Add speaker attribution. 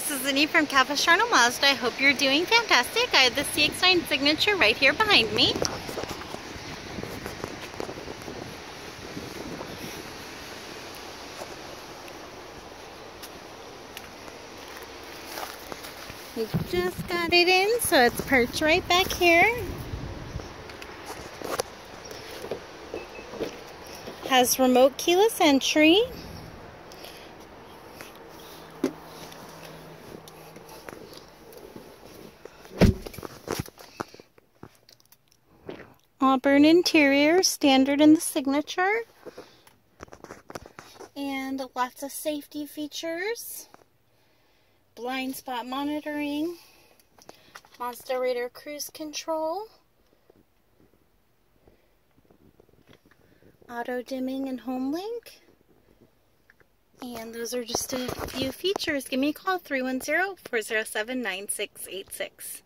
Speaker 1: this is Whitney from Capistrano Mazda. I hope you're doing fantastic. I have the CX-9 signature right here behind me. We just got it in, so it's perched right back here. Has remote keyless entry. Auburn interior, standard in the signature. And lots of safety features. Blind spot monitoring. Mazda Radar cruise control. Auto dimming and HomeLink. And those are just a few features. Give me a call 310 407 9686.